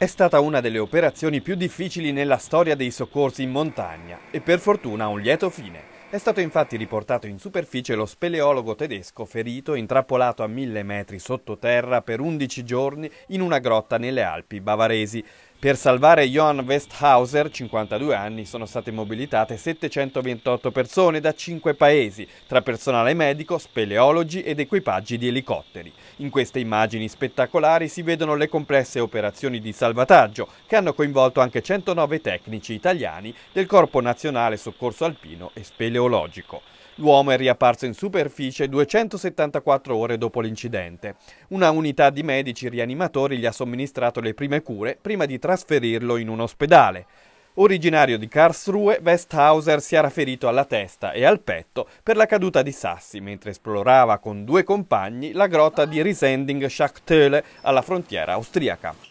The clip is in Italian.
È stata una delle operazioni più difficili nella storia dei soccorsi in montagna e per fortuna ha un lieto fine. È stato infatti riportato in superficie lo speleologo tedesco ferito intrappolato a mille metri sottoterra per 11 giorni in una grotta nelle Alpi bavaresi. Per salvare Johann Westhauser, 52 anni, sono state mobilitate 728 persone da 5 paesi, tra personale medico, speleologi ed equipaggi di elicotteri. In queste immagini spettacolari si vedono le complesse operazioni di salvataggio che hanno coinvolto anche 109 tecnici italiani del Corpo Nazionale Soccorso Alpino e Speleologico. L'uomo è riapparso in superficie 274 ore dopo l'incidente. Una unità di medici rianimatori gli ha somministrato le prime cure prima di trasferirlo in un ospedale. Originario di Karlsruhe, Westhauser si era ferito alla testa e al petto per la caduta di sassi mentre esplorava con due compagni la grotta di Risending-Schachtöle alla frontiera austriaca.